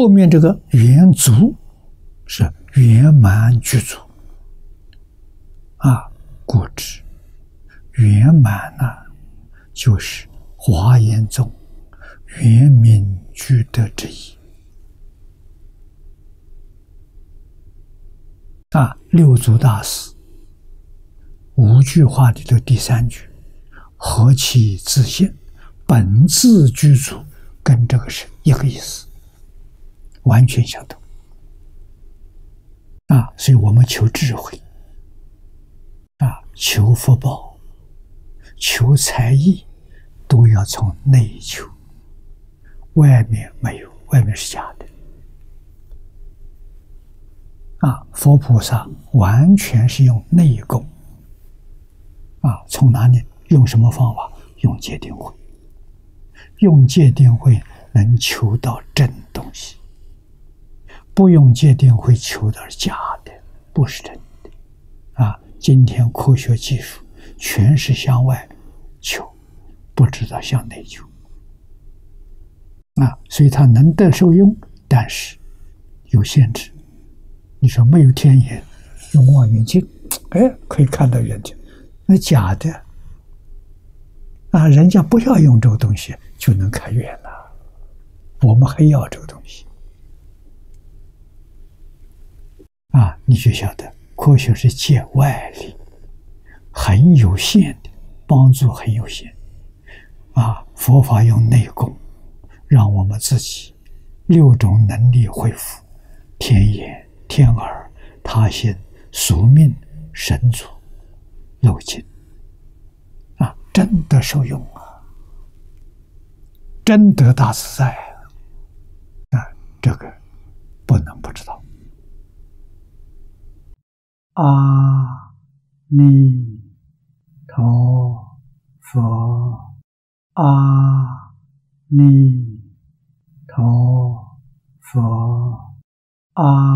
后面这个圆足是圆满具足啊，故知圆满呢，就是华严宗圆明具德之意啊。六祖大师五句话里的第三句“何其自信，本自具足”，跟这个是一个意思。完全相同啊！所以我们求智慧啊，求福报，求才艺，都要从内求。外面没有，外面是假的啊！佛菩萨完全是用内功啊，从哪里？用什么方法？用戒定慧，用戒定慧能求到真东西。不用界定会求的是假的，不是真的，啊！今天科学技术全是向外求，不知道向内求，啊！所以它能得受用，但是有限制。你说没有天眼，用望远镜，哎，可以看到远景，那假的，啊！人家不要用这个东西就能看远了，我们还要这个东西。啊，你就晓得科学是借外力，很有限的帮助，很有限。啊，佛法用内功，让我们自己六种能力恢复：天眼、天耳、他心、宿命、神足、漏尽。啊，真的受用啊，真得大自在啊！这个不能不知道。阿弥陀佛，阿弥陀佛，阿弥。